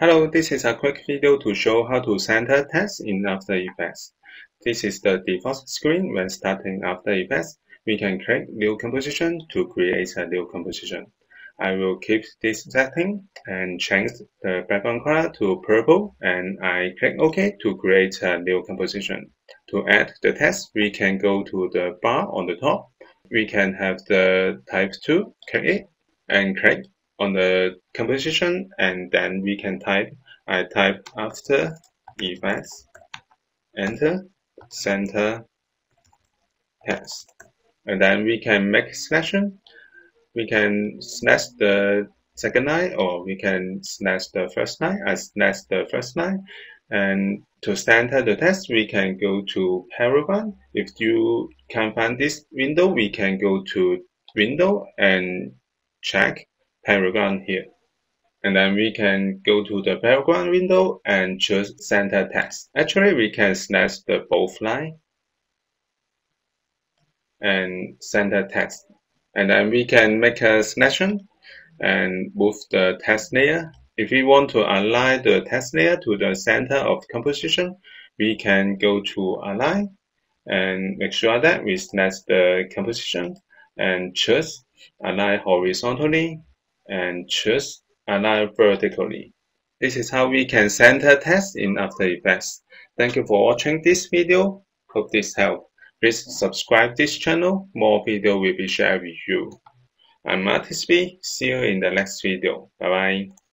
Hello, this is a quick video to show how to center text in After Effects. This is the default screen when starting After Effects. We can click New Composition to create a new composition. I will keep this setting and change the background color to purple and I click OK to create a new composition. To add the text, we can go to the bar on the top. We can have the type tool, click it and click on the composition and then we can type I type after effects enter center text and then we can make selection. We can select the second line or we can select the first line. I select the first line. And to center the text we can go to paragraph if you can find this window we can go to window and check paragraph here. And then we can go to the paragraph window and choose center text. Actually, we can select the both line and center text. And then we can make a selection and move the text layer. If we want to align the text layer to the center of composition, we can go to align and make sure that we select the composition and choose align horizontally and choose align vertically. This is how we can center text in After Effects. Thank you for watching this video. Hope this helped. Please subscribe this channel. More video will be shared with you. I'm Martis B. See you in the next video. Bye bye.